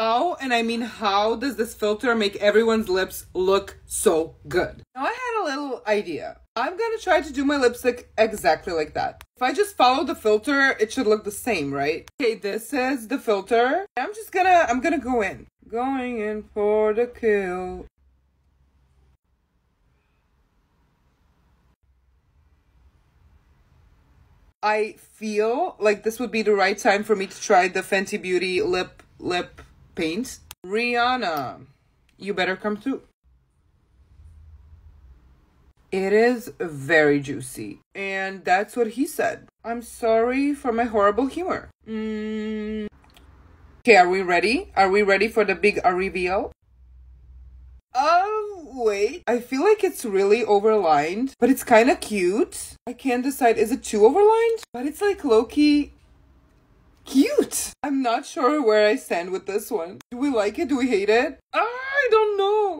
How, and I mean how, does this filter make everyone's lips look so good? Now I had a little idea. I'm gonna try to do my lipstick exactly like that. If I just follow the filter, it should look the same, right? Okay, this is the filter. I'm just gonna, I'm gonna go in. Going in for the kill. I feel like this would be the right time for me to try the Fenty Beauty lip lip paint. Rihanna, you better come through. It is very juicy. And that's what he said. I'm sorry for my horrible humor. Mm. Okay, are we ready? Are we ready for the big reveal? Oh, wait. I feel like it's really overlined, but it's kind of cute. I can't decide. Is it too overlined? But it's like cute. I'm not sure where I stand with this one. Do we like it? Do we hate it? I don't know.